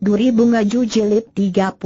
Duri Bunga Ju Jilid 32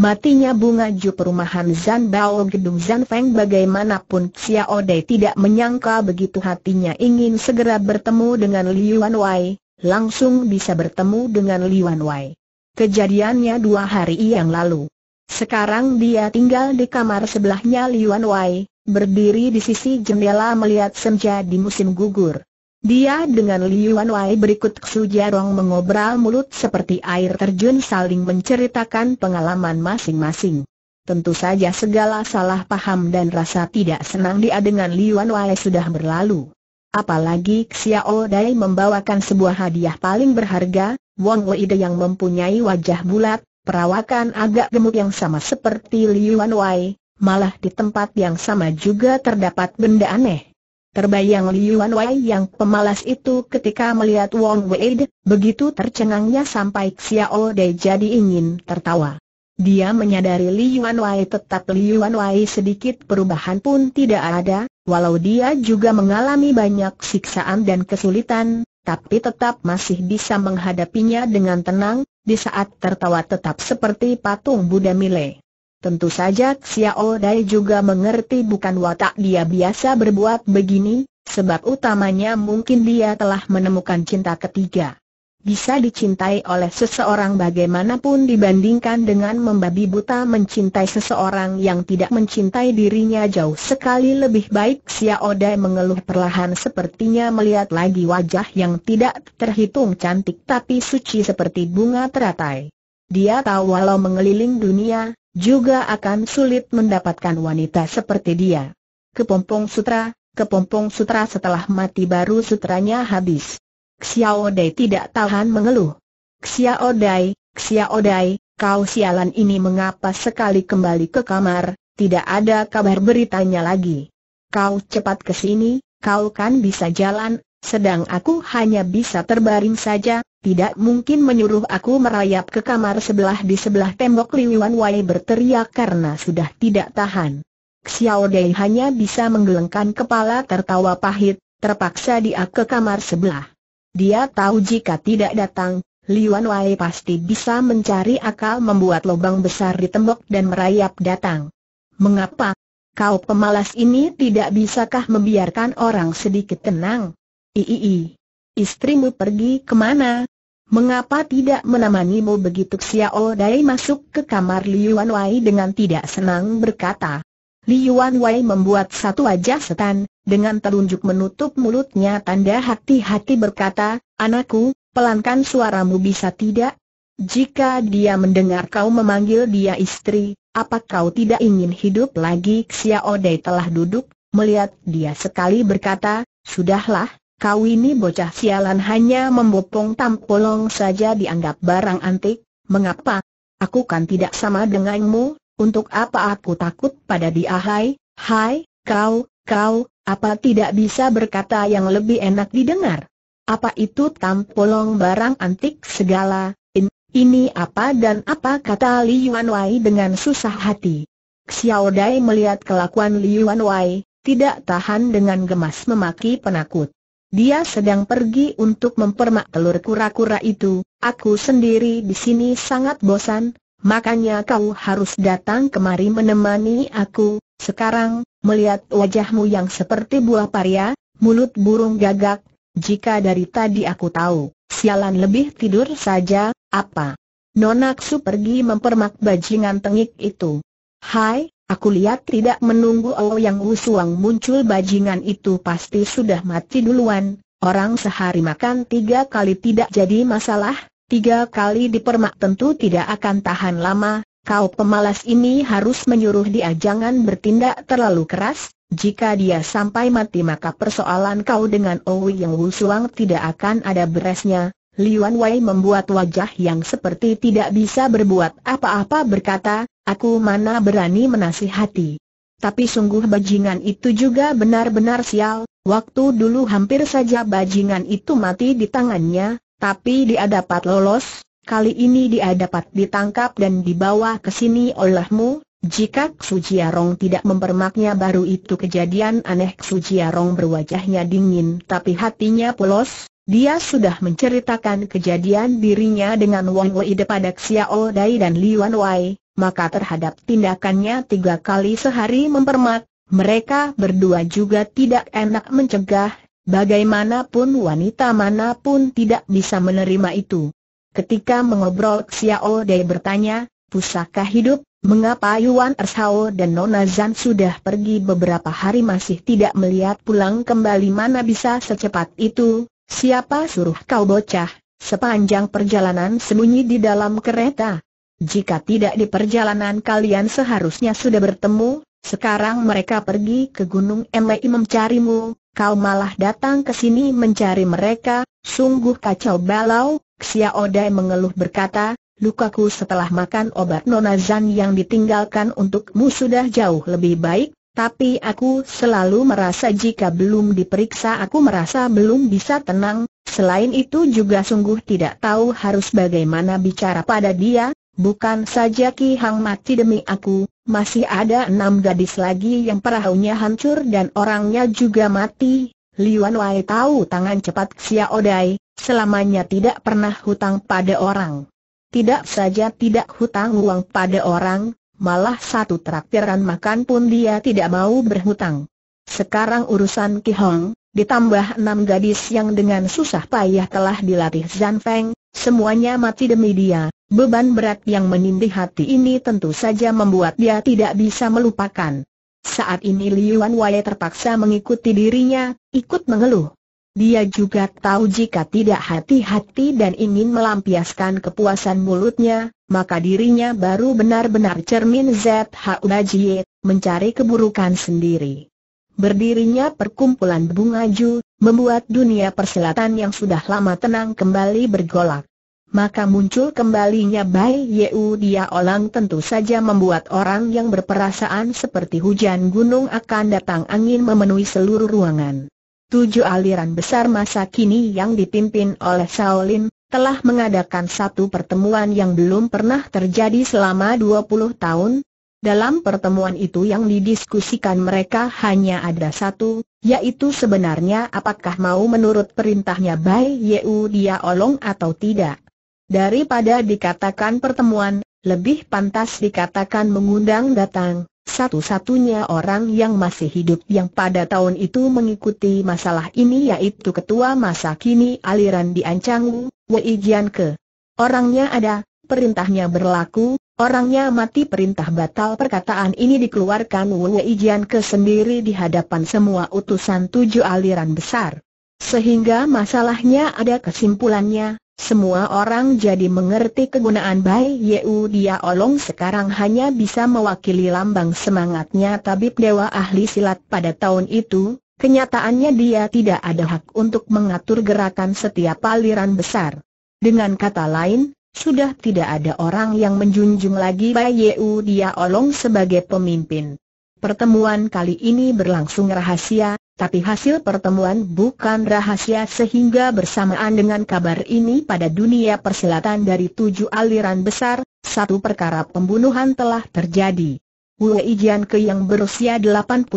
Matinya Bunga Ju Perumahan Zan Bao Gedung Zan Feng Bagaimanapun Xiao Dai tidak menyangka begitu hatinya ingin segera bertemu dengan Liuan Wei Langsung bisa bertemu dengan Liuan Wei Kejadiannya dua hari yang lalu. Sekarang dia tinggal di kamar sebelahnya Liuan Wei Berdiri di sisi jendela melihat senja di musim gugur dia dengan Liuan Wei berikut Xu Jiarong mengobrol mulut seperti air terjun saling menceritakan pengalaman masing-masing. Tentu saja segala salah paham dan rasa tidak senang dia dengan Liuan Wei sudah berlalu. Apalagi Xiao Dai membawakan sebuah hadiah paling berharga, Wang Wei yang mempunyai wajah bulat, perawakan agak gemuk yang sama seperti Liuan Wei, malah di tempat yang sama juga terdapat benda aneh. Terbayang Liuan Wei yang pemalas itu ketika melihat Wong Wei, begitu tercengangnya sampai Xiao Dai jadi ingin tertawa. Dia menyadari Liuan Wei tetap Liuan Wei sedikit perubahan pun tidak ada, walau dia juga mengalami banyak siksaan dan kesulitan, tapi tetap masih bisa menghadapinya dengan tenang, di saat tertawa tetap seperti patung Buddha Mile. Tentu saja Xiao Dai juga mengerti bukan watak dia biasa berbuat begini, sebab utamanya mungkin dia telah menemukan cinta ketiga. Bisa dicintai oleh seseorang bagaimanapun dibandingkan dengan membabi buta mencintai seseorang yang tidak mencintai dirinya jauh sekali lebih baik Xiao Dai mengeluh perlahan sepertinya melihat lagi wajah yang tidak terhitung cantik tapi suci seperti bunga teratai. Dia tahu walau mengeliling dunia, juga akan sulit mendapatkan wanita seperti dia. Kepompong sutra, kepompong sutra setelah mati baru sutranya habis. Xiao Dai tidak tahan mengeluh. Xiao Dai, Xiao Dai, kau sialan ini mengapa sekali kembali ke kamar, tidak ada kabar beritanya lagi. Kau cepat ke sini, kau kan bisa jalan, sedang aku hanya bisa terbaring saja, tidak mungkin menyuruh aku merayap ke kamar sebelah di sebelah tembok Liuan Wei berteriak karena sudah tidak tahan. Xiao Dai hanya bisa menggelengkan kepala tertawa pahit, terpaksa dia ke kamar sebelah. Dia tahu jika tidak datang, Liuan Wei pasti bisa mencari akal membuat lubang besar di tembok dan merayap datang. Mengapa? Kau pemalas ini tidak bisakah membiarkan orang sedikit tenang? Ii, istrimu pergi ke mana? Mengapa tidak menemanimu begitu Xiao Dai masuk ke kamar Liuan Wei dengan tidak senang berkata. Liuan Wei membuat satu wajah setan, dengan telunjuk menutup mulutnya tanda hati-hati berkata, Anakku, pelankan suaramu bisa tidak? Jika dia mendengar kau memanggil dia istri, apa kau tidak ingin hidup lagi? Xiao Dai telah duduk, melihat dia sekali berkata, Sudahlah, Kau ini bocah sialan hanya membopong tampolong saja dianggap barang antik, mengapa? Aku kan tidak sama denganmu, untuk apa aku takut pada dia hai, hai, kau, kau, apa tidak bisa berkata yang lebih enak didengar? Apa itu tampolong barang antik segala, in, ini apa dan apa kata Li Yuan Wei dengan susah hati. Xiao Dai melihat kelakuan Li Yuan Wei, tidak tahan dengan gemas memaki penakut. Dia sedang pergi untuk mempermak telur kura-kura itu, aku sendiri di sini sangat bosan, makanya kau harus datang kemari menemani aku. Sekarang, melihat wajahmu yang seperti buah paria, mulut burung gagak, jika dari tadi aku tahu, sialan lebih tidur saja, apa? Nonaksu pergi mempermak bajingan tengik itu. Hai, Aku lihat tidak menunggu Oh Yang Wusuang muncul bajingan itu pasti sudah mati duluan, orang sehari makan tiga kali tidak jadi masalah, tiga kali dipermak tentu tidak akan tahan lama, kau pemalas ini harus menyuruh dia jangan bertindak terlalu keras, jika dia sampai mati maka persoalan kau dengan Oh Yang Wusuang tidak akan ada beresnya, Liuan Wei membuat wajah yang seperti tidak bisa berbuat apa-apa berkata, aku mana berani menasihati. Tapi sungguh bajingan itu juga benar-benar sial, waktu dulu hampir saja bajingan itu mati di tangannya, tapi dia dapat lolos, kali ini dia dapat ditangkap dan dibawa ke sini olehmu, jika Sujiarong tidak mempermaknya baru itu kejadian aneh. Sujiarong berwajahnya dingin tapi hatinya polos, dia sudah menceritakan kejadian dirinya dengan Wong Wei pada Xiao Dai dan Liuan Wei, maka terhadap tindakannya tiga kali sehari mempermak, mereka berdua juga tidak enak mencegah, bagaimanapun wanita mana pun tidak bisa menerima itu. Ketika mengobrol Xiao Dai bertanya, pusaka hidup, Mengapa Yuan Ershao dan Nona Zan sudah pergi beberapa hari masih tidak melihat pulang kembali mana bisa secepat itu? Siapa suruh kau bocah, sepanjang perjalanan sembunyi di dalam kereta? Jika tidak di perjalanan kalian seharusnya sudah bertemu, sekarang mereka pergi ke Gunung Mei mencarimu, kau malah datang ke sini mencari mereka, sungguh kacau balau, Xiao Dai mengeluh berkata, lukaku setelah makan obat nonazan yang ditinggalkan untukmu sudah jauh lebih baik, tapi aku selalu merasa jika belum diperiksa aku merasa belum bisa tenang, selain itu juga sungguh tidak tahu harus bagaimana bicara pada dia, bukan saja Ki Hang mati demi aku, masih ada enam gadis lagi yang perahunya hancur dan orangnya juga mati. Liuan Wai tahu tangan cepat Xiao Dai, selamanya tidak pernah hutang pada orang. Tidak saja tidak hutang uang pada orang, malah satu traktiran makan pun dia tidak mau berhutang. Sekarang urusan Ki Hong, ditambah enam gadis yang dengan susah payah telah dilatih Zan Feng, semuanya mati demi dia. Beban berat yang menindih hati ini tentu saja membuat dia tidak bisa melupakan. Saat ini Liuan Wei terpaksa mengikuti dirinya, ikut mengeluh. Dia juga tahu jika tidak hati-hati dan ingin melampiaskan kepuasan mulutnya, maka dirinya baru benar-benar cermin ZHU Najie, mencari keburukan sendiri. Berdirinya perkumpulan bunga ju, membuat dunia persilatan yang sudah lama tenang kembali bergolak. Maka muncul kembalinya Bai Yeu Dia Olang tentu saja membuat orang yang berperasaan seperti hujan gunung akan datang angin memenuhi seluruh ruangan. Tujuh aliran besar masa kini yang dipimpin oleh Shaolin, telah mengadakan satu pertemuan yang belum pernah terjadi selama 20 tahun. Dalam pertemuan itu yang didiskusikan mereka hanya ada satu, yaitu sebenarnya apakah mau menurut perintahnya Bai Yeu dia olong atau tidak. Daripada dikatakan pertemuan, lebih pantas dikatakan mengundang datang, satu-satunya orang yang masih hidup yang pada tahun itu mengikuti masalah ini yaitu ketua masa kini aliran di Ancang, Wei Jianke. Orangnya ada, perintahnya berlaku, orangnya mati perintah batal perkataan ini dikeluarkan Wei Jianke sendiri di hadapan semua utusan tujuh aliran besar. Sehingga masalahnya ada kesimpulannya, semua orang jadi mengerti kegunaan Bai Yeu Dia Olong sekarang hanya bisa mewakili lambang semangatnya tabib dewa ahli silat pada tahun itu, kenyataannya dia tidak ada hak untuk mengatur gerakan setiap aliran besar. Dengan kata lain, sudah tidak ada orang yang menjunjung lagi Bai Yeu Dia Olong sebagai pemimpin. Pertemuan kali ini berlangsung rahasia, tapi hasil pertemuan bukan rahasia sehingga bersamaan dengan kabar ini pada dunia persilatan dari tujuh aliran besar, satu perkara pembunuhan telah terjadi. Wei Jianke yang berusia 87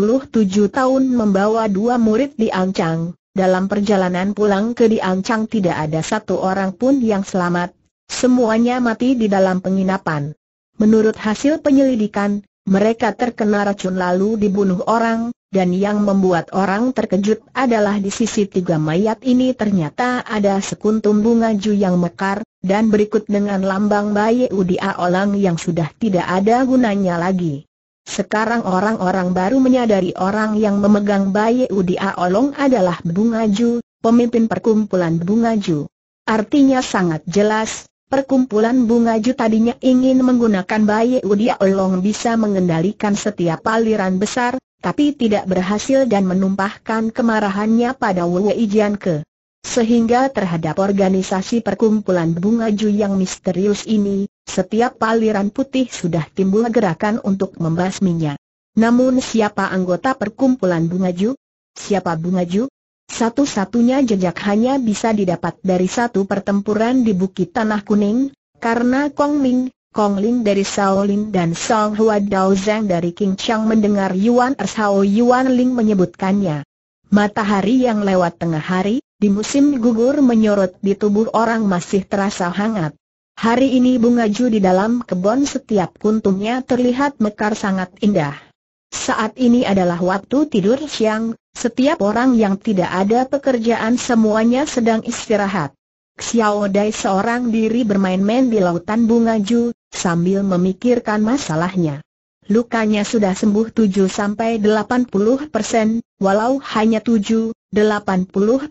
tahun membawa dua murid di Ancang, dalam perjalanan pulang ke di Ancang tidak ada satu orang pun yang selamat, semuanya mati di dalam penginapan. Menurut hasil penyelidikan, mereka terkena racun lalu dibunuh orang, dan yang membuat orang terkejut adalah di sisi tiga mayat ini ternyata ada sekuntum bunga ju yang mekar, dan berikut dengan lambang bayi Udia Olang yang sudah tidak ada gunanya lagi. Sekarang orang-orang baru menyadari orang yang memegang bayi Udia Olong adalah bunga ju, pemimpin perkumpulan bunga ju. Artinya sangat jelas, Perkumpulan Bunga Ju tadinya ingin menggunakan bayi Udia Olong bisa mengendalikan setiap aliran besar, tapi tidak berhasil dan menumpahkan kemarahannya pada Wei Jianke. Sehingga terhadap organisasi perkumpulan Bunga Ju yang misterius ini, setiap aliran putih sudah timbul gerakan untuk membasminya. Namun siapa anggota perkumpulan Bunga Ju? Siapa Bunga Ju? Satu-satunya jejak hanya bisa didapat dari satu pertempuran di Bukit Tanah Kuning, karena Kong Ming, Kong Ling dari Shaolin dan Song Hua Dao Zhang dari King Chang mendengar Yuan Ershao Yuan Ling menyebutkannya. Matahari yang lewat tengah hari, di musim gugur menyorot di tubuh orang masih terasa hangat. Hari ini bunga ju di dalam kebun setiap kuntungnya terlihat mekar sangat indah. Saat ini adalah waktu tidur siang, setiap orang yang tidak ada pekerjaan semuanya sedang istirahat. Xiao Dai seorang diri bermain-main di lautan bunga ju, sambil memikirkan masalahnya. Lukanya sudah sembuh 7-80 persen, walau hanya 7-80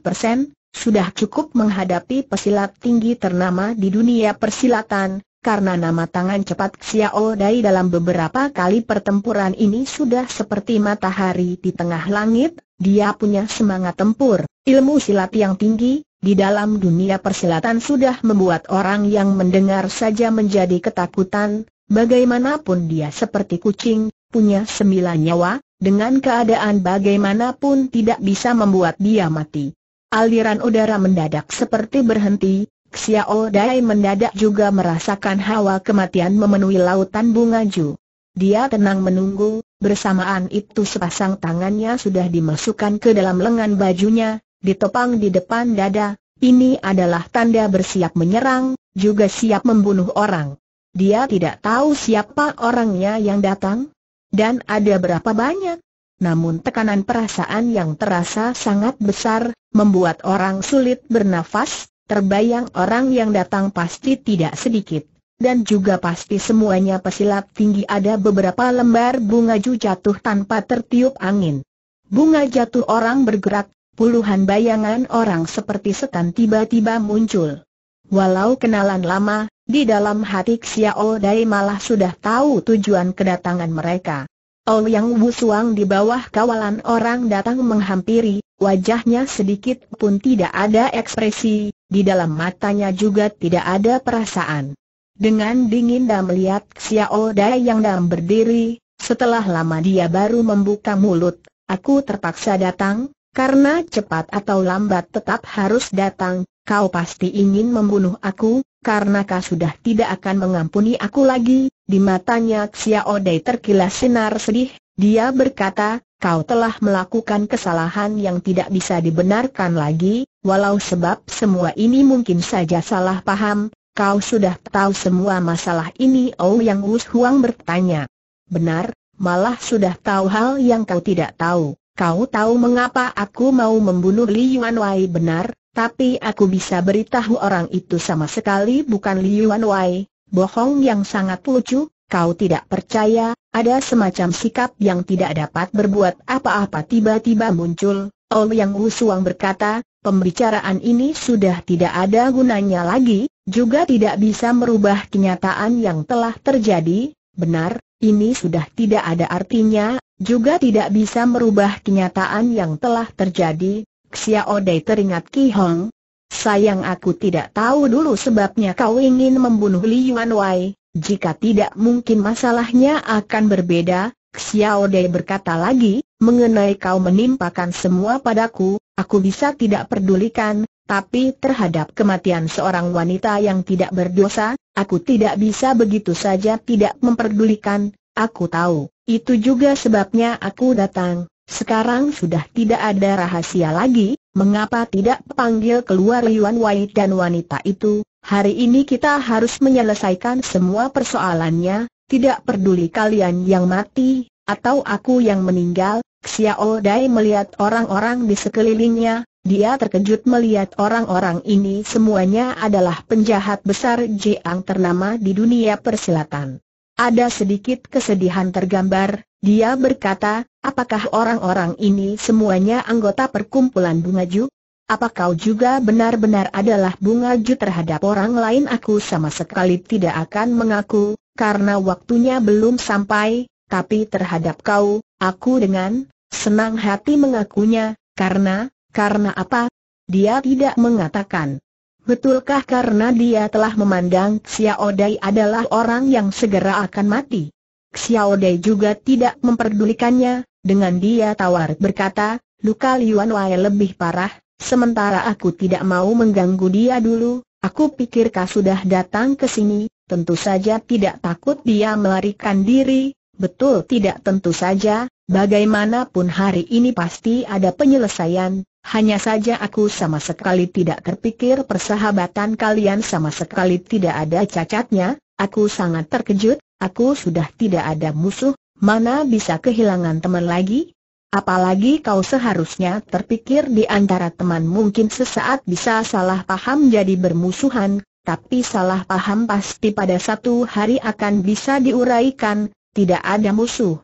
persen, sudah cukup menghadapi pesilat tinggi ternama di dunia persilatan, karena nama tangan cepat Xiao Dai dalam beberapa kali pertempuran ini sudah seperti matahari di tengah langit, dia punya semangat tempur, ilmu silat yang tinggi, di dalam dunia persilatan sudah membuat orang yang mendengar saja menjadi ketakutan, Bagaimanapun dia seperti kucing, punya sembilan nyawa, dengan keadaan bagaimanapun tidak bisa membuat dia mati. Aliran udara mendadak seperti berhenti, Xiao Dai mendadak juga merasakan hawa kematian memenuhi lautan bunga ju. Dia tenang menunggu, bersamaan itu sepasang tangannya sudah dimasukkan ke dalam lengan bajunya, ditopang di depan dada, ini adalah tanda bersiap menyerang, juga siap membunuh orang. Dia tidak tahu siapa orangnya yang datang, dan ada berapa banyak. Namun tekanan perasaan yang terasa sangat besar, membuat orang sulit bernafas, terbayang orang yang datang pasti tidak sedikit. Dan juga pasti semuanya pesilat tinggi ada beberapa lembar bunga ju jatuh tanpa tertiup angin. Bunga jatuh orang bergerak, puluhan bayangan orang seperti setan tiba-tiba muncul. Walau kenalan lama, di dalam hati Xiao Dai malah sudah tahu tujuan kedatangan mereka. Ouyang Wu Suang di bawah kawalan orang datang menghampiri, wajahnya sedikit pun tidak ada ekspresi, di dalam matanya juga tidak ada perasaan. Dengan dingin dan melihat Xiao Dai yang dalam berdiri, setelah lama dia baru membuka mulut, aku terpaksa datang, karena cepat atau lambat tetap harus datang, kau pasti ingin membunuh aku, karena kau sudah tidak akan mengampuni aku lagi, di matanya Xiao Dai terkilas sinar sedih, dia berkata, kau telah melakukan kesalahan yang tidak bisa dibenarkan lagi, walau sebab semua ini mungkin saja salah paham, kau sudah tahu semua masalah ini Oh Yang Wus Huang bertanya. Benar, malah sudah tahu hal yang kau tidak tahu. Kau tahu mengapa aku mau membunuh Li Yuan Wei benar, tapi aku bisa beritahu orang itu sama sekali bukan Liuan Wei, bohong yang sangat lucu, kau tidak percaya, ada semacam sikap yang tidak dapat berbuat apa-apa. Tiba-tiba muncul, Oh Yang Wu Suang berkata, pembicaraan ini sudah tidak ada gunanya lagi, juga tidak bisa merubah kenyataan yang telah terjadi, benar, ini sudah tidak ada artinya, juga tidak bisa merubah kenyataan yang telah terjadi, Xiao Dai teringat Ki Hong. Sayang aku tidak tahu dulu sebabnya kau ingin membunuh Li Yuan Wei, jika tidak mungkin masalahnya akan berbeda, Xiao Dai berkata lagi, mengenai kau menimpakan semua padaku, aku bisa tidak pedulikan, tapi terhadap kematian seorang wanita yang tidak berdosa, aku tidak bisa begitu saja tidak memperdulikan, aku tahu, itu juga sebabnya aku datang, sekarang sudah tidak ada rahasia lagi, mengapa tidak panggil keluar Yuan Wei dan wanita itu, hari ini kita harus menyelesaikan semua persoalannya, tidak peduli kalian yang mati, atau aku yang meninggal, Xiao Dai melihat orang-orang di sekelilingnya, dia terkejut melihat orang-orang ini semuanya adalah penjahat besar Jiang ternama di dunia persilatan. Ada sedikit kesedihan tergambar, dia berkata, apakah orang-orang ini semuanya anggota perkumpulan bunga ju? Apa kau juga benar-benar adalah bunga ju terhadap orang lain aku sama sekali tidak akan mengaku, karena waktunya belum sampai, tapi terhadap kau, aku dengan senang hati mengakunya, karena, karena apa? Dia tidak mengatakan. Betulkah karena dia telah memandang Xiao Dai adalah orang yang segera akan mati? Xiao Dai juga tidak memperdulikannya, dengan dia tawar berkata, luka Liuan Wei lebih parah, sementara aku tidak mau mengganggu dia dulu, aku pikir kau sudah datang ke sini, tentu saja tidak takut dia melarikan diri, betul tidak tentu saja, bagaimanapun hari ini pasti ada penyelesaian, Hanya saja aku sama sekali tidak terpikir persahabatan kalian sama sekali tidak ada cacatnya, aku sangat terkejut, aku sudah tidak ada musuh, mana bisa kehilangan teman lagi? Apalagi kau seharusnya terpikir di antara teman mungkin sesaat bisa salah paham jadi bermusuhan, tapi salah paham pasti pada satu hari akan bisa diuraikan, tidak ada musuh.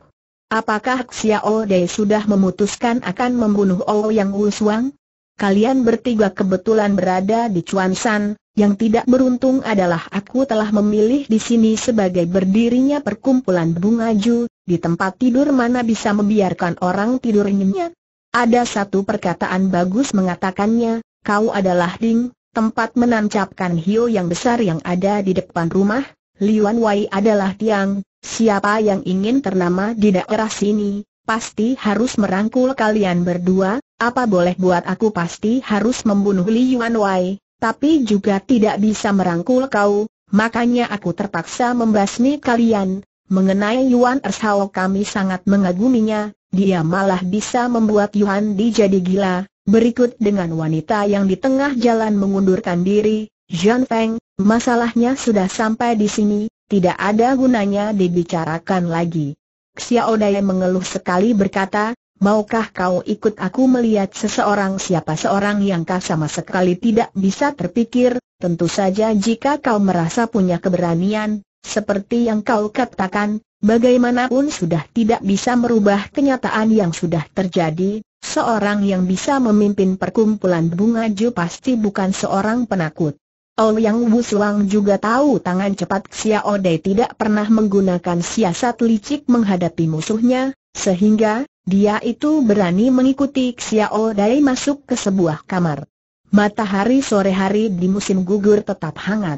Apakah Xiao Dei sudah memutuskan akan membunuh Ouyang Wuswang? Kalian bertiga kebetulan berada di Chuan San, yang tidak beruntung adalah aku telah memilih di sini sebagai berdirinya perkumpulan bunga ju, di tempat tidur mana bisa membiarkan orang tidur nyenyak. Ada satu perkataan bagus mengatakannya, kau adalah Ding, tempat menancapkan hiu yang besar yang ada di depan rumah, Liuan Wai adalah Tiang, Siapa yang ingin ternama di daerah sini, pasti harus merangkul kalian berdua, apa boleh buat aku pasti harus membunuh Li Yuan Wei, tapi juga tidak bisa merangkul kau, makanya aku terpaksa membasmi kalian. Mengenai Yuan Ershao kami sangat mengaguminya, dia malah bisa membuat Yuan Di jadi gila. Berikut dengan wanita yang di tengah jalan mengundurkan diri, Jean Feng, masalahnya sudah sampai di sini, tidak ada gunanya dibicarakan lagi. Xiao Dai mengeluh sekali berkata, maukah kau ikut aku melihat seseorang siapa seorang yang kau sama sekali tidak bisa terpikir, tentu saja jika kau merasa punya keberanian, seperti yang kau katakan, bagaimanapun sudah tidak bisa merubah kenyataan yang sudah terjadi, seorang yang bisa memimpin perkumpulan bunga ju pasti bukan seorang penakut. Ouyang Wu Suang juga tahu tangan cepat Xiao Dai tidak pernah menggunakan siasat licik menghadapi musuhnya, sehingga dia itu berani mengikuti Xiao Dai masuk ke sebuah kamar. Matahari sore hari di musim gugur tetap hangat.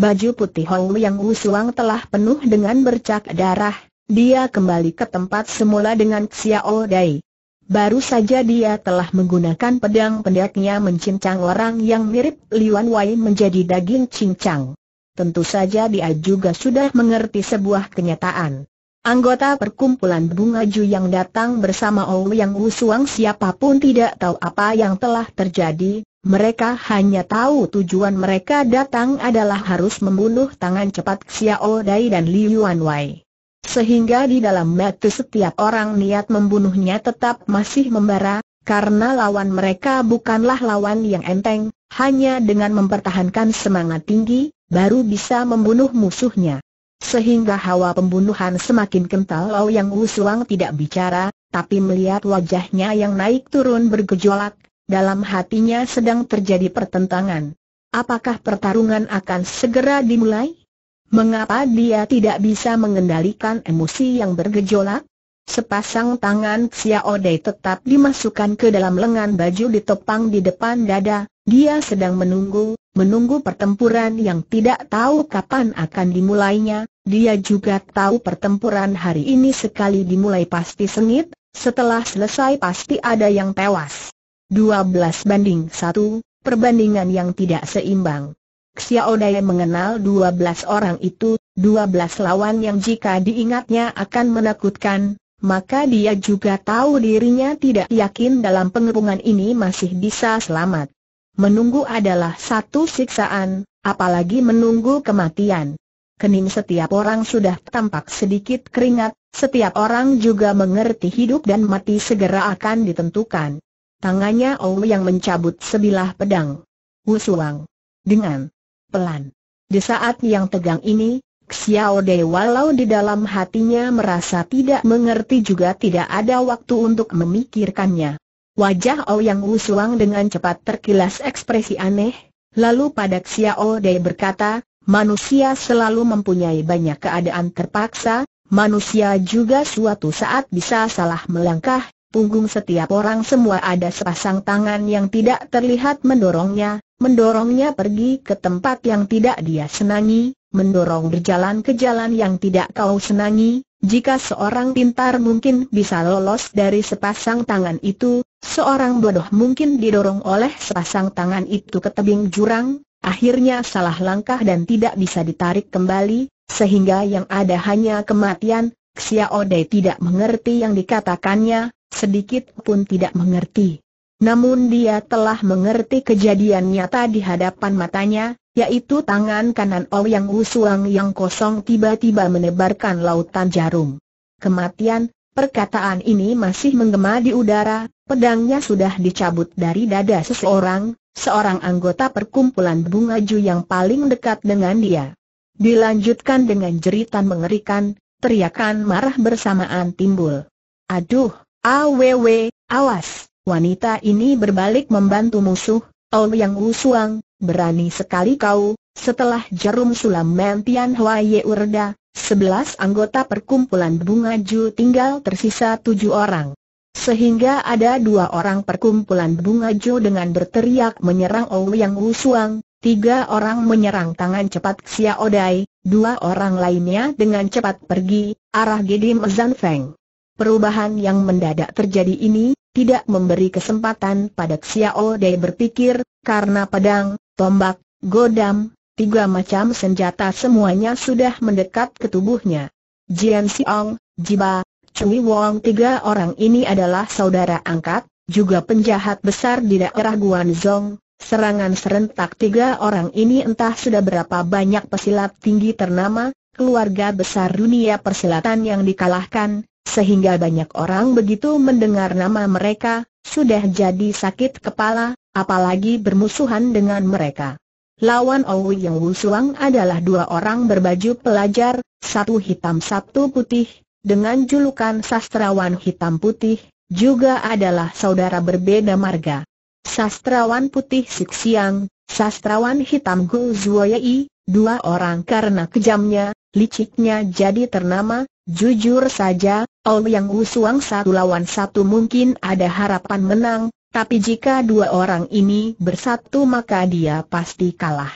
Baju putih Hong Yang Wu Suang telah penuh dengan bercak darah, dia kembali ke tempat semula dengan Xiao Dai. Baru saja dia telah menggunakan pedang pendeknya mencincang orang yang mirip Liuan Wei menjadi daging cincang. Tentu saja dia juga sudah mengerti sebuah kenyataan. Anggota perkumpulan bunga ju yang datang bersama Yang Wusuang siapa pun tidak tahu apa yang telah terjadi, mereka hanya tahu tujuan mereka datang adalah harus membunuh tangan cepat Xiao Dai dan Liuan Wei. Sehingga di dalam mata setiap orang niat membunuhnya tetap masih membara, karena lawan mereka bukanlah lawan yang enteng, hanya dengan mempertahankan semangat tinggi, baru bisa membunuh musuhnya. Sehingga hawa pembunuhan semakin kental Lau yang Wusuang tidak bicara, tapi melihat wajahnya yang naik turun bergejolak, dalam hatinya sedang terjadi pertentangan. Apakah pertarungan akan segera dimulai? Mengapa dia tidak bisa mengendalikan emosi yang bergejolak? Sepasang tangan Xiao Dei tetap dimasukkan ke dalam lengan baju ditopang di depan dada, dia sedang menunggu, menunggu pertempuran yang tidak tahu kapan akan dimulainya, dia juga tahu pertempuran hari ini sekali dimulai pasti sengit, setelah selesai pasti ada yang tewas. 12 banding 1, perbandingan yang tidak seimbang. Xiao Dai mengenal 12 orang itu, 12 lawan yang jika diingatnya akan menakutkan, maka dia juga tahu dirinya tidak yakin dalam pengepungan ini masih bisa selamat. Menunggu adalah satu siksaan, apalagi menunggu kematian. Kening setiap orang sudah tampak sedikit keringat, setiap orang juga mengerti hidup dan mati segera akan ditentukan. Tangannya Ou yang mencabut sebilah pedang. Wusuang. Dengan pelan. Di saat yang tegang ini, Xiao Dei walau di dalam hatinya merasa tidak mengerti juga tidak ada waktu untuk memikirkannya. Wajah Ouyang Wusuang dengan cepat terkilas ekspresi aneh, lalu pada Xiao Dei berkata, manusia selalu mempunyai banyak keadaan terpaksa, manusia juga suatu saat bisa salah melangkah, punggung setiap orang semua ada sepasang tangan yang tidak terlihat mendorongnya, mendorongnya pergi ke tempat yang tidak dia senangi, mendorong berjalan ke jalan yang tidak kau senangi. Jika seorang pintar mungkin bisa lolos dari sepasang tangan itu, seorang bodoh mungkin didorong oleh sepasang tangan itu ke tebing jurang, akhirnya salah langkah dan tidak bisa ditarik kembali, sehingga yang ada hanya kematian. Xiao Dei tidak mengerti yang dikatakannya, sedikit pun tidak mengerti. Namun dia telah mengerti kejadian nyata di hadapan matanya, yaitu tangan kanan Ouyang Wusuang yang kosong tiba-tiba menebarkan lautan jarum. Kematian, perkataan ini masih menggema di udara, pedangnya sudah dicabut dari dada seseorang, seorang anggota perkumpulan bunga ju yang paling dekat dengan dia. Dilanjutkan dengan jeritan mengerikan, teriakan marah bersamaan timbul. Aduh, aww, awas! Wanita ini berbalik membantu musuh, Yang Wusuang, berani sekali kau, setelah jarum sulam Mentian Huaye Urda, sebelas anggota perkumpulan bunga Ju tinggal tersisa tujuh orang. Sehingga ada dua orang perkumpulan bunga Ju dengan berteriak menyerang Yang Wusuang, tiga orang menyerang tangan cepat Xia Odai, dua orang lainnya dengan cepat pergi, arah Gedim Zanfeng. Perubahan yang mendadak terjadi ini, tidak memberi kesempatan pada Xiao Dai berpikir, karena pedang, tombak, godam, tiga macam senjata semuanya sudah mendekat ke tubuhnya. Jian Xiong, Jiba, Cui Wong tiga orang ini adalah saudara angkat, juga penjahat besar di daerah Guanzhong. Serangan serentak tiga orang ini entah sudah berapa banyak pesilat tinggi ternama, keluarga besar dunia persilatan yang dikalahkan, sehingga banyak orang begitu mendengar nama mereka, sudah jadi sakit kepala, apalagi bermusuhan dengan mereka. Lawan Owi yang Wusuang adalah dua orang berbaju pelajar, satu hitam satu putih, dengan julukan sastrawan hitam putih, juga adalah saudara berbeda marga. Sastrawan putih Siksiang, sastrawan hitam Gu Zuoyai, dua orang karena kejamnya, liciknya jadi ternama, Jujur saja, Yang Wusuang satu lawan satu mungkin ada harapan menang, tapi jika dua orang ini bersatu maka dia pasti kalah.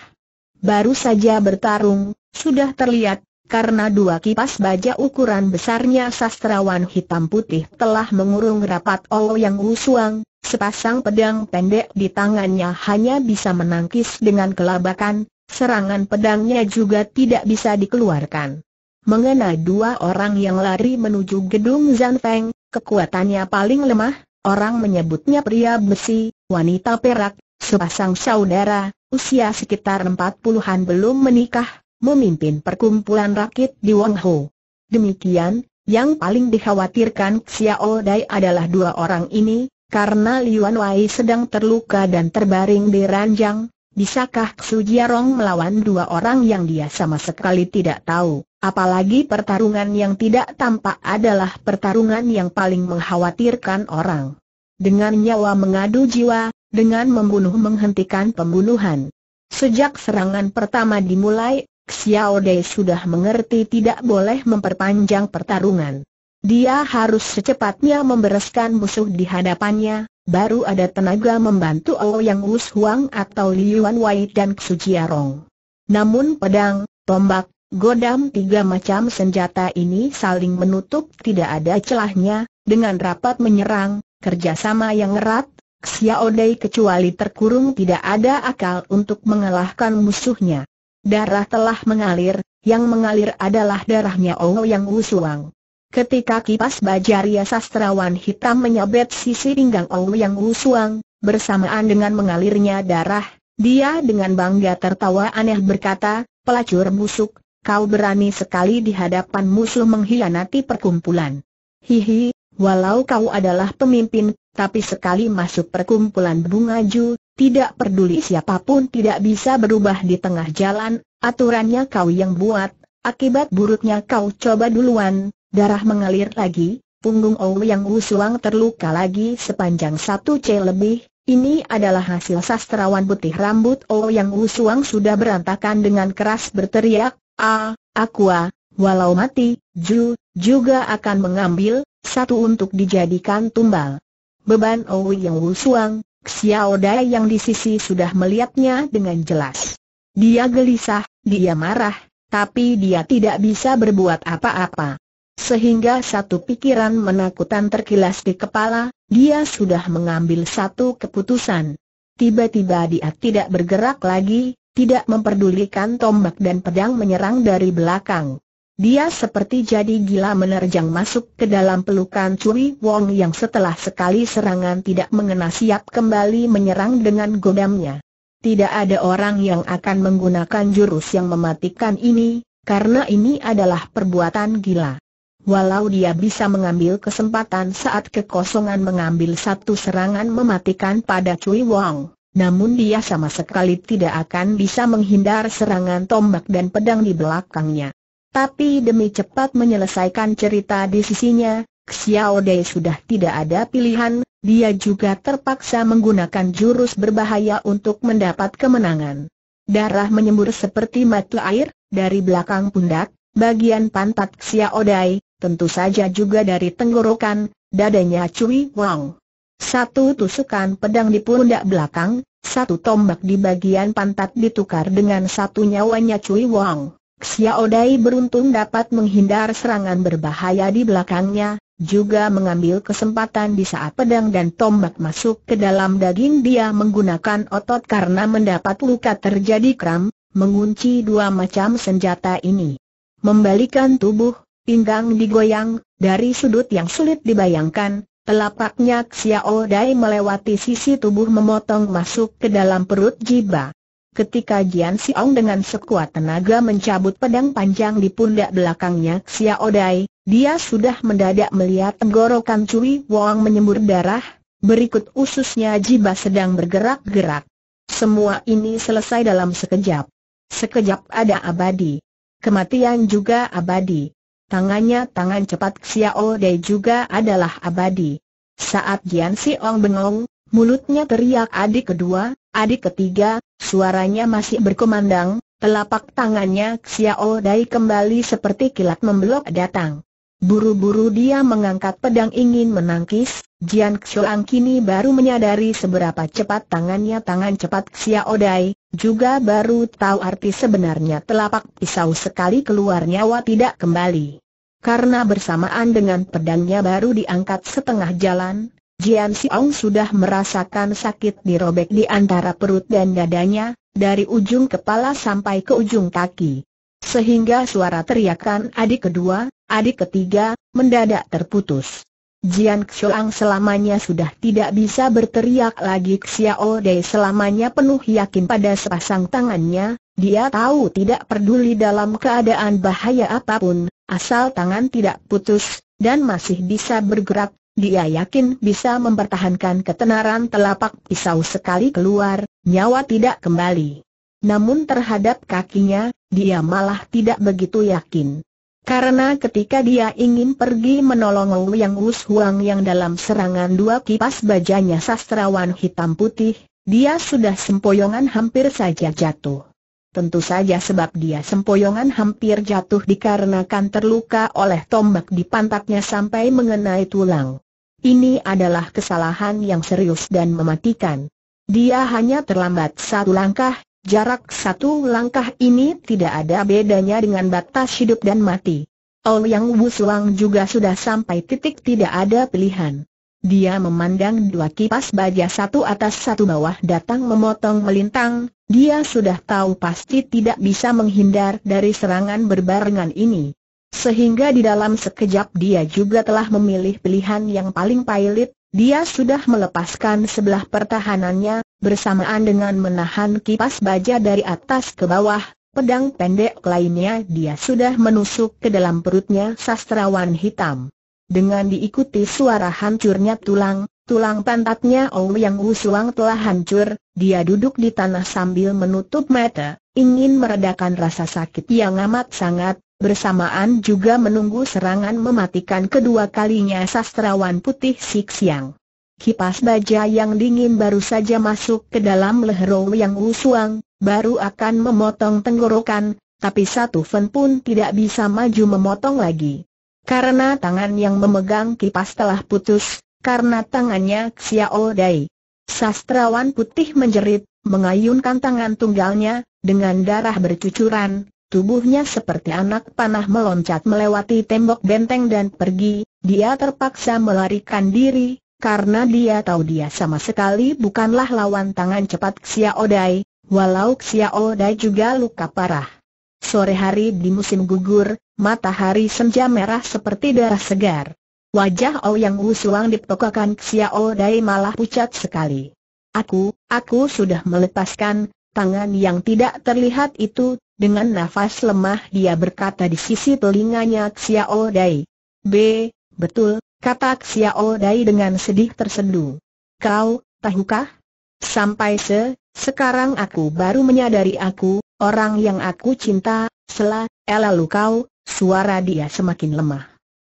Baru saja bertarung, sudah terlihat, karena dua kipas baja ukuran besarnya sastrawan hitam putih telah mengurung rapat Yang Wusuang, sepasang pedang pendek di tangannya hanya bisa menangkis dengan kelabakan, serangan pedangnya juga tidak bisa dikeluarkan mengenai dua orang yang lari menuju gedung Zanfeng, kekuatannya paling lemah, orang menyebutnya pria besi, wanita perak, sepasang saudara, usia sekitar empat puluhan belum menikah, memimpin perkumpulan rakit di Wangho. Demikian, yang paling dikhawatirkan Xiao Dai adalah dua orang ini, karena Liuan Wei sedang terluka dan terbaring di ranjang, bisakah Xu Jiarong melawan dua orang yang dia sama sekali tidak tahu? Apalagi pertarungan yang tidak tampak adalah pertarungan yang paling mengkhawatirkan orang. Dengan nyawa mengadu jiwa, dengan membunuh menghentikan pembunuhan. Sejak serangan pertama dimulai, Xiao Dei sudah mengerti tidak boleh memperpanjang pertarungan. Dia harus secepatnya membereskan musuh di hadapannya, baru ada tenaga membantu Ouyang Wus Huang atau Liuan Wei dan Jiarong. Namun pedang, tombak, Godam tiga macam senjata ini saling menutup tidak ada celahnya, dengan rapat menyerang, kerjasama yang erat, Xiao Dei kecuali terkurung tidak ada akal untuk mengalahkan musuhnya. Darah telah mengalir, yang mengalir adalah darahnya Oh Yang Wusuang. Ketika kipas bajaria sastrawan hitam menyabet sisi pinggang Oh Yang Wusuang, bersamaan dengan mengalirnya darah, dia dengan bangga tertawa aneh berkata, pelacur busuk, kau berani sekali di hadapan musuh mengkhianati perkumpulan. Hihi, walau kau adalah pemimpin, tapi sekali masuk perkumpulan bunga ju, tidak peduli siapa pun tidak bisa berubah di tengah jalan, aturannya kau yang buat, akibat buruknya kau coba duluan, darah mengalir lagi, punggung Ou yang Wusuang terluka lagi sepanjang satu C lebih, ini adalah hasil sastrawan putih rambut Ou yang Wusuang sudah berantakan dengan keras berteriak, Ah, Aqua, walau mati, Ju, juga akan mengambil, satu untuk dijadikan tumbal. Beban Owi yang Wusuang, Xiao Dai yang di sisi sudah melihatnya dengan jelas. Dia gelisah, dia marah, tapi dia tidak bisa berbuat apa-apa. Sehingga satu pikiran menakutan terkilas di kepala, dia sudah mengambil satu keputusan. Tiba-tiba dia tidak bergerak lagi, tidak memperdulikan tombak dan pedang menyerang dari belakang. dia seperti jadi gila menerjang masuk ke dalam pelukan Cui Wong yang setelah sekali serangan tidak mengena siap kembali menyerang dengan godamnya. Tidak ada orang yang akan menggunakan jurus yang mematikan ini, karena ini adalah perbuatan gila. Walau dia bisa mengambil kesempatan saat kekosongan mengambil satu serangan mematikan pada Cui Wong, namun dia sama sekali tidak akan bisa menghindar serangan tombak dan pedang di belakangnya. Tapi demi cepat menyelesaikan cerita di sisinya, Xiao Dei sudah tidak ada pilihan, dia juga terpaksa menggunakan jurus berbahaya untuk mendapat kemenangan. Darah menyembur seperti mata air, dari belakang pundak, bagian pantat Xiao Dai, tentu saja juga dari tenggorokan, dadanya Cui Wang. Satu tusukan pedang di pundak belakang, satu tombak di bagian pantat ditukar dengan satu nyawanya Cui Wang. Xiao Dai beruntung dapat menghindar serangan berbahaya di belakangnya, juga mengambil kesempatan di saat pedang dan tombak masuk ke dalam daging dia menggunakan otot karena mendapat luka terjadi kram, mengunci dua macam senjata ini. Membalikan tubuh, pinggang digoyang, dari sudut yang sulit dibayangkan, telapaknya Xiao Dai melewati sisi tubuh memotong masuk ke dalam perut jiba. Ketika Jian Xiong dengan sekuat tenaga mencabut pedang panjang di pundak belakangnya Xiao Dai, dia sudah mendadak melihat tenggorokan Cui Wong menyembur darah, berikut ususnya Jiba sedang bergerak-gerak. Semua ini selesai dalam sekejap. Sekejap ada abadi. Kematian juga abadi. Tangannya tangan cepat Xiao Dai juga adalah abadi. Saat Jian Xiong bengong, mulutnya teriak adik kedua, adik ketiga, suaranya masih berkumandang, telapak tangannya Xiao Dai kembali seperti kilat membelok datang. Buru-buru dia mengangkat pedang ingin menangkis, Jian Xiang kini baru menyadari seberapa cepat tangannya tangan cepat Xiao Dai, juga baru tahu arti sebenarnya telapak pisau sekali keluar nyawa tidak kembali. Karena bersamaan dengan pedangnya baru diangkat setengah jalan, Jian Xiong sudah merasakan sakit dirobek di antara perut dan dadanya, dari ujung kepala sampai ke ujung kaki. Sehingga suara teriakan adik kedua, adik ketiga, mendadak terputus. Jian Xiong selamanya sudah tidak bisa berteriak lagi Xiao Dei selamanya penuh yakin pada sepasang tangannya, dia tahu tidak peduli dalam keadaan bahaya apa pun, asal tangan tidak putus, dan masih bisa bergerak, dia yakin bisa mempertahankan ketenaran telapak pisau sekali keluar, nyawa tidak kembali. Namun terhadap kakinya, dia malah tidak begitu yakin. Karena ketika dia ingin pergi menolong Yang Wus Huang yang dalam serangan dua kipas bajanya sastrawan hitam putih, dia sudah sempoyongan hampir saja jatuh. Tentu saja sebab dia sempoyongan hampir jatuh dikarenakan terluka oleh tombak di pantatnya sampai mengenai tulang. Ini adalah kesalahan yang serius dan mematikan. Dia hanya terlambat satu langkah, jarak satu langkah ini tidak ada bedanya dengan batas hidup dan mati. Ouyang Wusuang juga sudah sampai titik tidak ada pilihan. Dia memandang dua kipas baja satu atas satu bawah datang memotong melintang, dia sudah tahu pasti tidak bisa menghindar dari serangan berbarengan ini. Sehingga di dalam sekejap dia juga telah memilih pilihan yang paling pailit, dia sudah melepaskan sebelah pertahanannya, bersamaan dengan menahan kipas baja dari atas ke bawah, pedang pendek lainnya dia sudah menusuk ke dalam perutnya sastrawan hitam. Dengan diikuti suara hancurnya tulang, tulang pantatnya Ouyang Wusuang telah hancur, dia duduk di tanah sambil menutup mata, ingin meredakan rasa sakit yang amat sangat, bersamaan juga menunggu serangan mematikan kedua kalinya sastrawan putih Siksiang. Kipas baja yang dingin baru saja masuk ke dalam leher yang usuang, baru akan memotong tenggorokan, tapi satu fen pun tidak bisa maju memotong lagi. Karena tangan yang memegang kipas telah putus, karena tangannya Xiao Dai. Sastrawan putih menjerit, mengayunkan tangan tunggalnya, dengan darah bercucuran, Tubuhnya seperti anak panah meloncat melewati tembok benteng dan pergi, dia terpaksa melarikan diri, karena dia tahu dia sama sekali bukanlah lawan tangan cepat Xiao Dai, walau Xiao Dai juga luka parah. Sore hari di musim gugur, matahari senja merah seperti darah segar. Wajah Ouyang Wusuang di pokokan Xiao Dai malah pucat sekali. Aku, aku sudah melepaskan, tangan yang tidak terlihat itu, dengan nafas lemah dia berkata di sisi telinganya Xiao Dai. B, betul, kata Xiao Dai dengan sedih tersendu. Kau, tahukah? Sampai se, sekarang aku baru menyadari aku, orang yang aku cinta, sela, lalu kau, suara dia semakin lemah.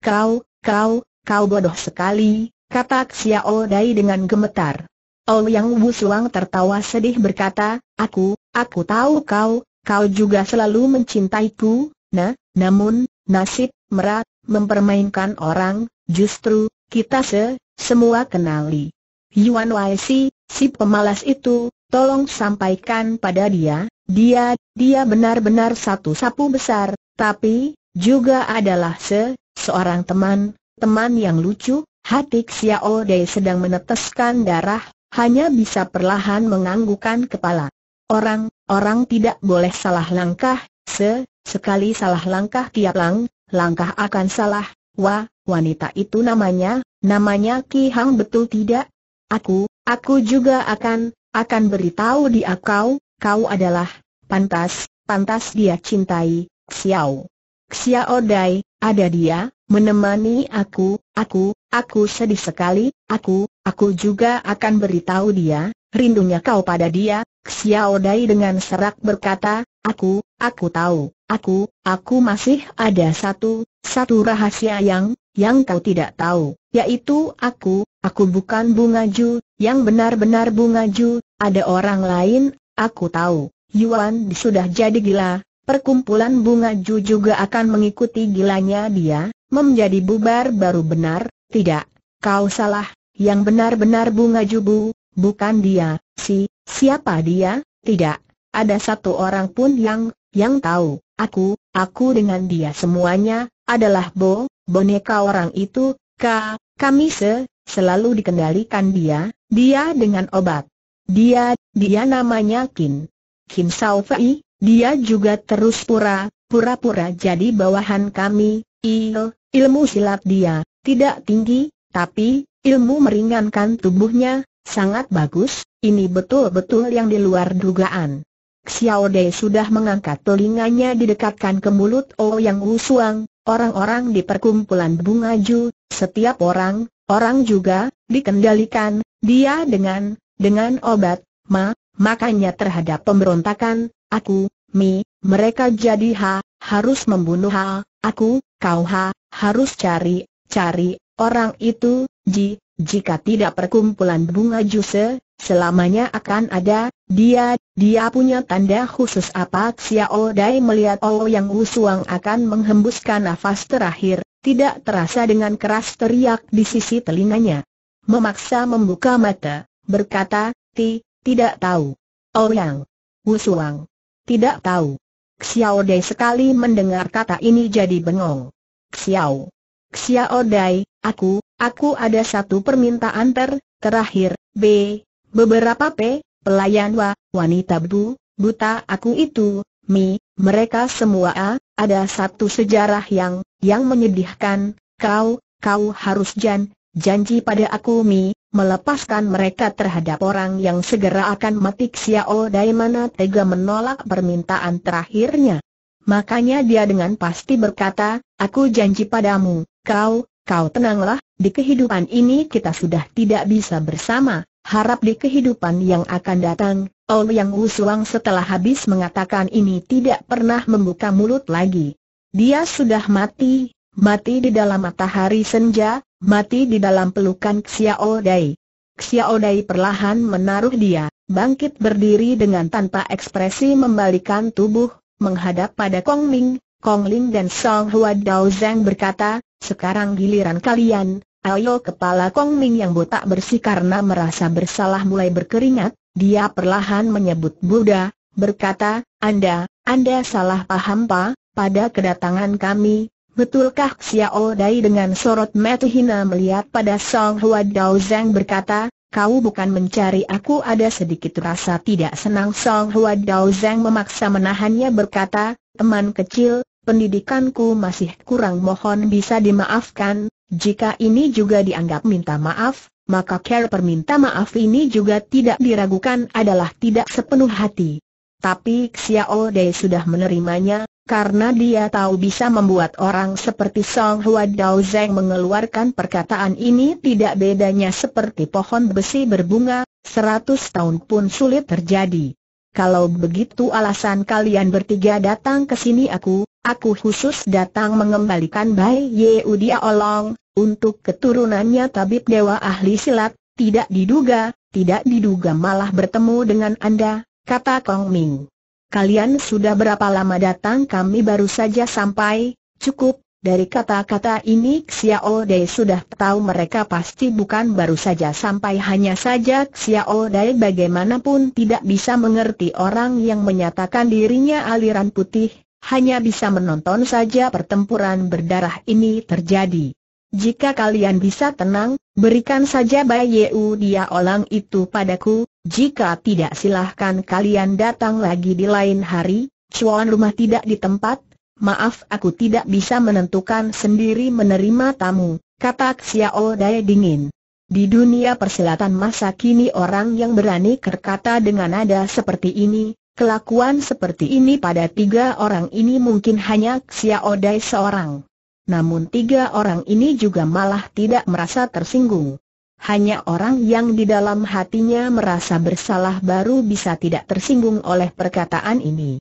Kau, kau, kau bodoh sekali, kata Xiao Dai dengan gemetar. Yang Wu Suang tertawa sedih berkata, aku, aku tahu kau, kau juga selalu mencintaiku, nah, namun, nasib, merat, mempermainkan orang, justru, kita se, semua kenali. Yuan Wai Si, si pemalas itu, Tolong sampaikan pada dia, dia, dia benar-benar satu sapu besar, tapi, juga adalah se, seorang teman, teman yang lucu, hati Xiao Dei sedang meneteskan darah, hanya bisa perlahan menganggukkan kepala. Orang, orang tidak boleh salah langkah, se, sekali salah langkah tiap lang, langkah akan salah, wah, wanita itu namanya, namanya Ki Hang betul tidak? Aku, aku juga akan, akan beritahu dia kau, kau adalah, pantas, pantas dia cintai, Xiao. Xiao Dai, ada dia, menemani aku, aku, aku sedih sekali, aku, aku juga akan beritahu dia, rindunya kau pada dia, Xiao Dai dengan serak berkata, aku, aku tahu, aku, aku masih ada satu, satu rahasia yang, yang kau tidak tahu, yaitu aku, aku bukan bunga ju, yang benar-benar bunga Ju, ada orang lain, aku tahu, Yuan sudah jadi gila, perkumpulan bunga Ju juga akan mengikuti gilanya dia, menjadi bubar baru benar, tidak, kau salah, yang benar-benar bunga Ju bu, bukan dia, si, siapa dia, tidak, ada satu orang pun yang, yang tahu, aku, aku dengan dia semuanya, adalah Bo, boneka orang itu, ka, kami se, selalu dikendalikan dia, dia dengan obat. Dia, dia namanya Kin. Kin Sao Fei, dia juga terus pura, pura-pura jadi bawahan kami, il, ilmu silat dia, tidak tinggi, tapi, ilmu meringankan tubuhnya, sangat bagus, ini betul-betul yang di luar dugaan. Xiao Dei sudah mengangkat telinganya didekatkan ke mulut Ouyang Wu Suang, orang-orang di perkumpulan bunga Ju, setiap orang, orang juga, dikendalikan, dia dengan, dengan obat, ma, makanya terhadap pemberontakan, aku, mi, mereka jadi ha, harus membunuh ha, aku, kau ha, harus cari, cari, orang itu, ji, jika tidak perkumpulan bunga juse, selamanya akan ada, dia, dia punya tanda khusus apa? Xiao Dai melihat Oh yang Wusuang akan menghembuskan nafas terakhir, tidak terasa dengan keras teriak di sisi telinganya. Memaksa membuka mata, berkata, Ti, tidak tahu. Oh yang, Wusuang, tidak tahu. Xiao Dai sekali mendengar kata ini jadi bengong. Xiao, Xiao Dai, aku, aku ada satu permintaan ter, terakhir, B, beberapa P, pelayan wa, wanita bu, buta aku itu, Mi, mereka semua A, ada satu sejarah yang, yang menyedihkan, kau, kau harus jan, janji pada aku Mi, melepaskan mereka terhadap orang yang segera akan mati Xiao Dai mana tega menolak permintaan terakhirnya. Makanya dia dengan pasti berkata, aku janji padamu, kau, kau tenanglah, di kehidupan ini kita sudah tidak bisa bersama, harap di kehidupan yang akan datang, Oh Yang Wusuang setelah habis mengatakan ini tidak pernah membuka mulut lagi. Dia sudah mati, mati di dalam matahari senja, mati di dalam pelukan Xiao Dai. Xiao Dai perlahan menaruh dia, bangkit berdiri dengan tanpa ekspresi membalikan tubuh, menghadap pada Kong Ming, Kong Ling dan Song Hua Dao Zhang berkata, sekarang giliran kalian, ayo kepala Kong Ming yang botak bersih karena merasa bersalah mulai berkeringat, dia perlahan menyebut Buddha, berkata, Anda, Anda salah paham Pak, pada kedatangan kami, Betulkah Xiao Dai dengan sorot mata hina melihat pada Song Hua Dao Zhang berkata, kau bukan mencari aku ada sedikit rasa tidak senang Song Hua Dao Zhang memaksa menahannya berkata, teman kecil, pendidikanku masih kurang mohon bisa dimaafkan, jika ini juga dianggap minta maaf, maka care perminta maaf ini juga tidak diragukan adalah tidak sepenuh hati. Tapi Xiao Dei sudah menerimanya, karena dia tahu bisa membuat orang seperti Song Hua Dao Zeng mengeluarkan perkataan ini tidak bedanya seperti pohon besi berbunga, seratus tahun pun sulit terjadi. Kalau begitu alasan kalian bertiga datang ke sini aku, aku khusus datang mengembalikan Bai Yeu Dia Olong, untuk keturunannya tabib dewa ahli silat, tidak diduga, tidak diduga malah bertemu dengan Anda, kata Kong Ming. Kalian sudah berapa lama datang? Kami baru saja sampai, cukup, dari kata-kata ini Xiao Dai sudah tahu mereka pasti bukan baru saja sampai. Hanya saja Xiao Dai bagaimanapun tidak bisa mengerti orang yang menyatakan dirinya aliran putih, hanya bisa menonton saja pertempuran berdarah ini terjadi. Jika kalian bisa tenang, berikan saja Bai Yeu dia orang itu padaku, jika tidak silahkan kalian datang lagi di lain hari, cuan rumah tidak di tempat, maaf aku tidak bisa menentukan sendiri menerima tamu, kata Xiao Dai dingin. Di dunia persilatan masa kini orang yang berani berkata dengan nada seperti ini, kelakuan seperti ini pada tiga orang ini mungkin hanya Xiao Dai seorang. Namun tiga orang ini juga malah tidak merasa tersinggung. Hanya orang yang di dalam hatinya merasa bersalah baru bisa tidak tersinggung oleh perkataan ini.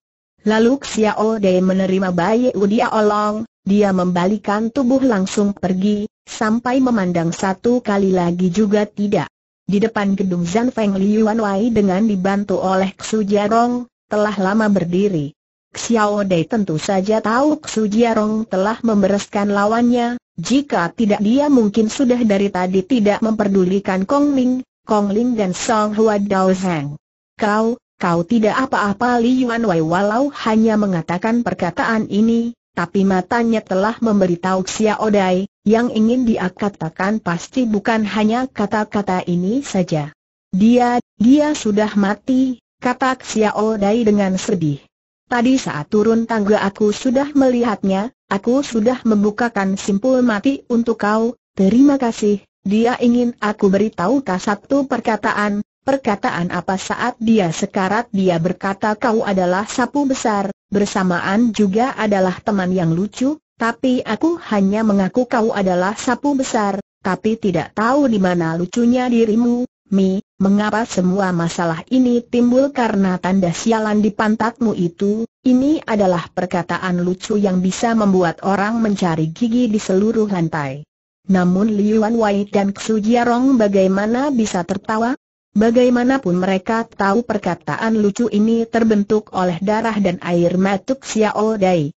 Lalu Xiao Dei menerima bayi Udia Olong, dia membalikan tubuh langsung pergi, sampai memandang satu kali lagi juga tidak. Di depan gedung Zan Feng Liuan Wai dengan dibantu oleh Xu Jiarong, telah lama berdiri. Xiao Dei tentu saja tahu Xu Jiarong telah membereskan lawannya, jika tidak dia mungkin sudah dari tadi tidak memperdulikan Kong Ling, Kong Ling dan Song Hua Dao Zhang. Kau, kau tidak apa-apa Li Yuan Wei walau hanya mengatakan perkataan ini, tapi matanya telah memberitahu Xia Odai, yang ingin dia katakan pasti bukan hanya kata-kata ini saja. Dia, dia sudah mati, kata Xia Odai dengan sedih. Tadi saat turun tangga aku sudah melihatnya, Aku sudah membukakan simpul mati untuk kau, terima kasih. Dia ingin aku beritahu kau satu perkataan, perkataan apa saat dia sekarat dia berkata kau adalah sapu besar, bersamaan juga adalah teman yang lucu, tapi aku hanya mengaku kau adalah sapu besar, tapi tidak tahu di mana lucunya dirimu, Mi, mengapa semua masalah ini timbul karena tanda sialan di pantatmu itu? Ini adalah perkataan lucu yang bisa membuat orang mencari gigi di seluruh lantai. Namun Liuan Wai dan Xu Jiarong bagaimana bisa tertawa? Bagaimanapun mereka tahu perkataan lucu ini terbentuk oleh darah dan air matuk Xiao Dai.